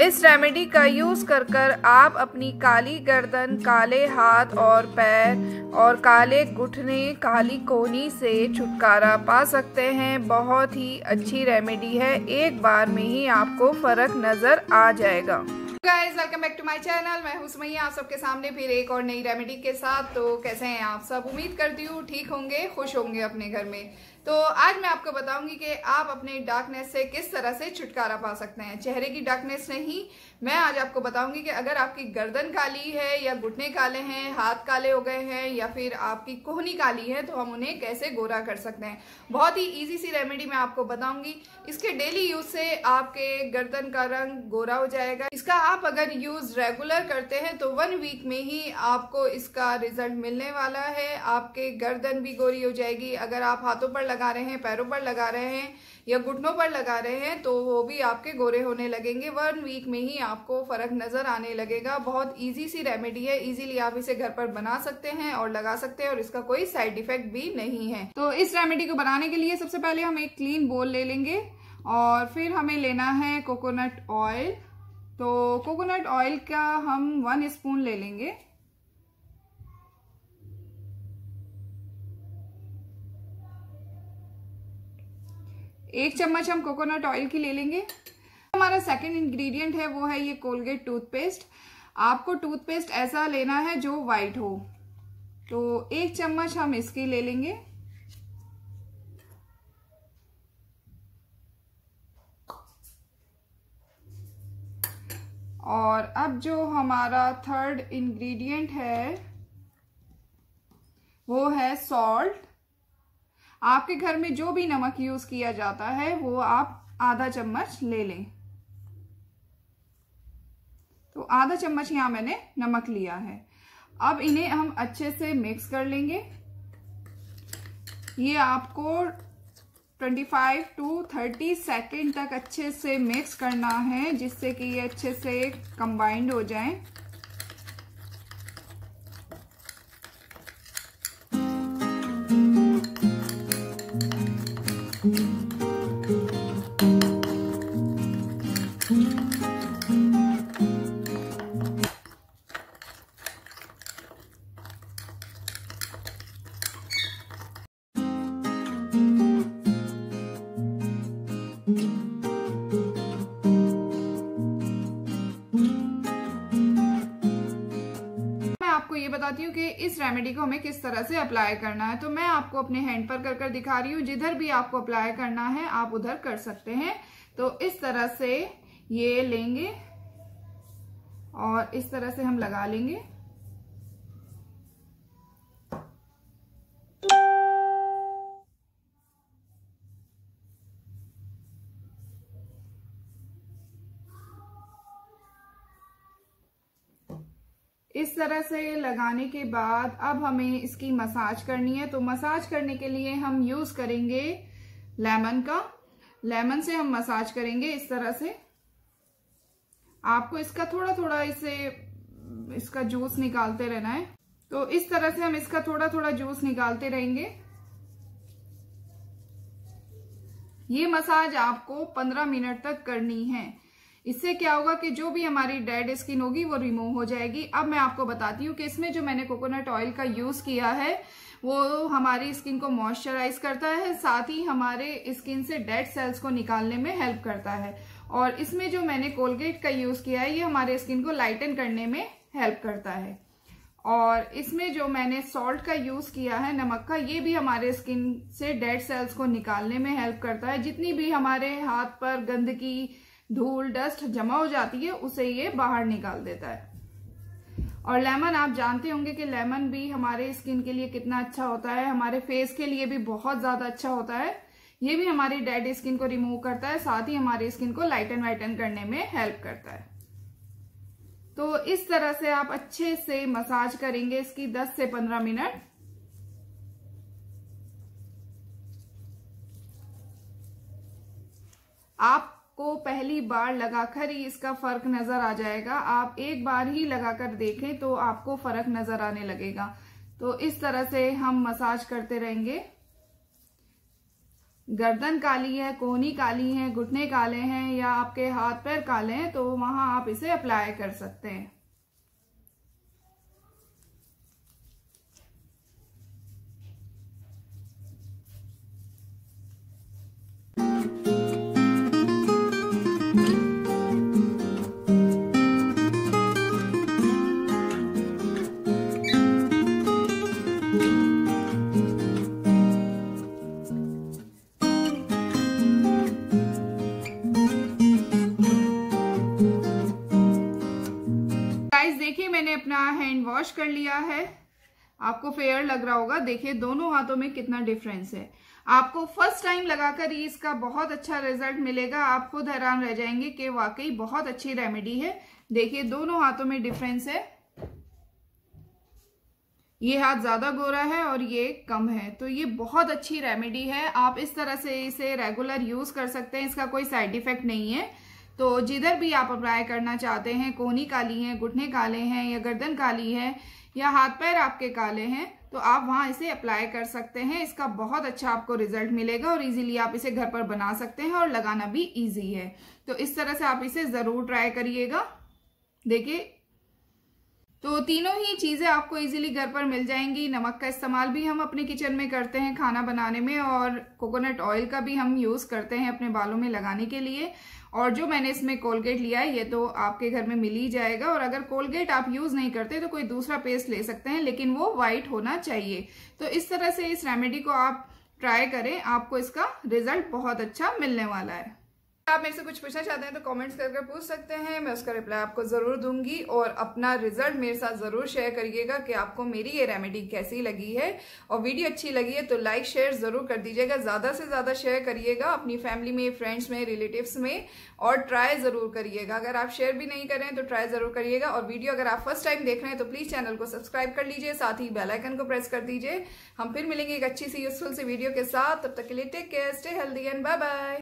इस रेमेडी का यूज़ कर कर आप अपनी काली गर्दन, काले हाथ और पैर और काले घुटने, काली कोहनी से छुटकारा पा सकते हैं। बहुत ही अच्छी रेमेडी है। एक बार में ही आपको फ़र्क नज़र आ जाएगा। Guys welcome back to my channel मैं हूँ सुमैया। आप सबके सामने फिर एक और नई रेमेडी के साथ। तो कैसे हैं आप सब? उम्मीद करती हूँ ठीक होंगे, खुश होंगे अपने घर में। तो आज मैं आपको बताऊँगी कि आप अपने डार्कनेस से किस तरह से छुटकारा पा सकते हैं। चेहरे की डार्कनेस नहीं, मैं आज आपको बताऊँगी कि अगर आपकी गर्दन काली है या घुटने काले हैं, हाथ काले हो गए हैं या फिर आपकी कोहनी काली है तो हम उन्हें कैसे गोरा कर सकते हैं? बहुत ही इजी सी रेमेडी मैं आपको बताऊँगी। इसके डेली यूज़ से आपके गर्दन का रंग गोरा हो जाएगा। इसका आप अगर यूज़ रेगुलर करते हैं तो वन वीक में ही आपको इसका रिज़ल्ट मिलने वाला है। आपके गर्दन भी गोरी हो जाएगी। अगर आप हाथों पर रहे हैं, पैरों पर लगा रहे हैं या घुटनों पर लगा रहे हैं तो वो भी आपके गोरे होने लगेंगे। वन वीक में ही आपको फ़र्क नज़र आने लगेगा। बहुत इजी सी रेमेडी है। इजीली आप इसे घर पर बना सकते हैं और लगा सकते हैं और इसका कोई साइड इफ़ेक्ट भी नहीं है। तो इस रेमेडी को बनाने के लिए सबसे पहले हम एक क्लीन बोल ले लेंगे और फिर हमें लेना है कोकोनट ऑयल तो कोकोनट ऑयल का हम वन स्पून ले लेंगे। एक चम्मच हम कोकोनट ऑयल की ले लेंगे। हमारा सेकंड इंग्रेडिएंट है, वो है ये कोलगेट टूथपेस्ट आपको टूथपेस्ट ऐसा लेना है जो वाइट हो। तो एक चम्मच हम इसकी ले लेंगे। और अब जो हमारा थर्ड इंग्रेडिएंट है, वो है सॉल्ट आपके घर में जो भी नमक यूज़ किया जाता है, वो आप आधा चम्मच ले लें। तो आधा चम्मच यहाँ मैंने नमक लिया है। अब इन्हें हम अच्छे से मिक्स कर लेंगे। ये आपको 25 टू 30 सेकेंड तक अच्छे से मिक्स करना है, जिससे कि ये अच्छे से कंबाइंड हो जाए। बताती हूँ कि इस रेमेडी को हमें किस तरह से अप्लाई करना है। तो मैं आपको अपने हैंड पर कर कर दिखा रही हूँ। जिधर भी आपको अप्लाई करना है, आप उधर कर सकते हैं। तो इस तरह से ये लेंगे और इस तरह से हम लगा लेंगे। इस तरह से लगाने के बाद अब हमें इसकी मसाज करनी है। तो मसाज करने के लिए हम यूज़ करेंगे लेमन का। लेमन से हम मसाज करेंगे इस तरह से। आपको इसका थोड़ा थोड़ा इसे, इसका जूस निकालते रहना है। तो इस तरह से हम इसका थोड़ा थोड़ा जूस निकालते रहेंगे। ये मसाज आपको 15 मिनट तक करनी है। इससे क्या होगा कि जो भी हमारी डेड स्किन होगी, वो रिमूव हो जाएगी। अब मैं आपको बताती हूँ कि इसमें जो मैंने कोकोनट ऑयल का यूज़ किया है, वो हमारी स्किन को मॉइस्चराइज करता है, साथ ही हमारे स्किन से डेड सेल्स को निकालने में हेल्प करता है। और इसमें जो मैंने कोलगेट का यूज़ किया है, ये हमारे स्किन को लाइटन करने में हेल्प करता है। और इसमें जो मैंने सॉल्ट का यूज़ किया है, नमक का, ये भी हमारे स्किन से डेड सेल्स को निकालने में हेल्प करता है। जितनी भी हमारे हाथ पर गंदगी धूल डस्ट जमा हो जाती है, उसे ये बाहर निकाल देता है। और लेमन, आप जानते होंगे कि लेमन भी हमारे स्किन के लिए कितना अच्छा होता है, हमारे फेस के लिए भी बहुत ज़्यादा अच्छा होता है। ये भी हमारी डेड स्किन को रिमूव करता है, साथ ही हमारी स्किन को लाइटन वाइटन करने में हेल्प करता है। तो इस तरह से आप अच्छे से मसाज करेंगे इसकी 10 से 15 मिनट। आप को पहली बार लगाकर ही इसका फ़र्क नज़र आ जाएगा। आप एक बार ही लगाकर देखें तो आपको फ़र्क नज़र आने लगेगा। तो इस तरह से हम मसाज करते रहेंगे। गर्दन काली है, कोहनी काली है, घुटने काले हैं या आपके हाथ पैर काले हैं तो वहाँ आप इसे अप्लाई कर सकते हैं। अपना हैंड वॉश कर लिया है। आपको फेयर लग रहा होगा। देखिए, दोनों हाथों में कितना डिफरेंस है। आपको फ़र्स्ट टाइम लगाकर ही इसका बहुत अच्छा रिज़ल्ट मिलेगा। आप खुद हैरान रह जाएँगे कि वाकई बहुत अच्छी रेमेडी है। देखिए, दोनों हाथों में डिफरेंस है। ये हाथ ज़्यादा गोरा है और ये कम है। तो ये बहुत अच्छी रेमेडी है। आप इस तरह से इसे रेगुलर यूज़ कर सकते हैं। इसका कोई साइड इफ़ेक्ट नहीं है। तो जिधर भी आप अप्लाई करना चाहते हैं कोनी काली है, घुटने काले हैं या गर्दन काली है या हाथ पैर आपके काले हैं तो आप वहाँ इसे अप्लाई कर सकते हैं। इसका बहुत अच्छा आपको रिज़ल्ट मिलेगा और इजीली आप इसे घर पर बना सकते हैं और लगाना भी इजी है। तो इस तरह से आप इसे ज़रूर ट्राई करिएगा। देखिए तो तीनों ही चीज़ें आपको इजीली घर पर मिल जाएँगी। नमक का इस्तेमाल भी हम अपने किचन में करते हैं खाना बनाने में और कोकोनट ऑयल का भी हम यूज़ करते हैं अपने बालों में लगाने के लिए। और जो मैंने इसमें कोलगेट लिया है, ये तो आपके घर में मिल ही जाएगा। और अगर कोलगेट आप यूज़ नहीं करते तो कोई दूसरा पेस्ट ले सकते हैं, लेकिन वो वाइट होना चाहिए। तो इस तरह से इस रेमेडी को आप ट्राई करें, आपको इसका रिज़ल्ट बहुत अच्छा मिलने वाला है। आप मेरे से कुछ पूछना चाहते हैं तो कमेंट्स करके पूछ सकते हैं। मैं उसका रिप्लाई आपको ज़रूर दूँगी और अपना रिज़ल्ट मेरे साथ ज़रूर शेयर करिएगा कि आपको मेरी ये रेमेडी कैसी लगी है। और वीडियो अच्छी लगी है तो लाइक शेयर ज़रूर कर दीजिएगा। ज़्यादा से ज़्यादा शेयर करिएगा अपनी फैमिली में फ्रेंड्स में रिलेटिव्स में और ट्राई ज़रूर करिएगा। अगर आप शेयर भी नहीं करें तो ट्राई ज़रूर करिएगा। और वीडियो अगर आप फ़र्स्ट टाइम देख रहे हैं तो प्लीज़ चैनल को सब्सक्राइब कर लीजिए, साथ ही बेलाइकन को प्रेस कर दीजिए। हम फिर मिलेंगे एक अच्छी सी यूजफुल सी वीडियो के साथ। तब तक के लिए take care stay healthy and bye bye